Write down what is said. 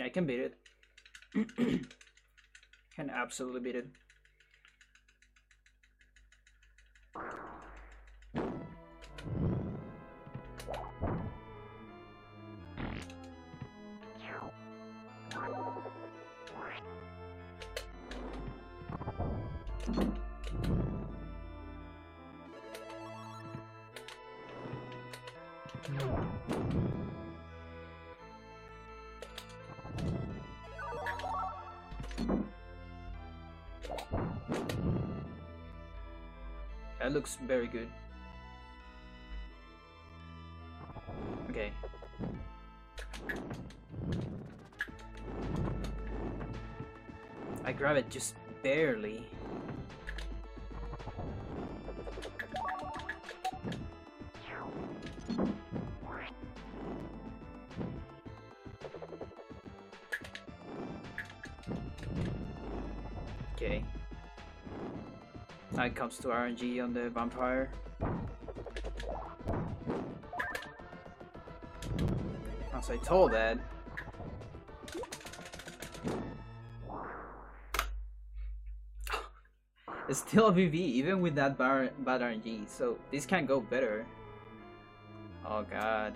I can beat it. can absolutely beat it. That looks very good. Okay. I grab it just barely. Okay. Now it comes to RNG on the vampire. As I told that. It's still a VV, even with that bad RNG, so this can't go better. Oh god.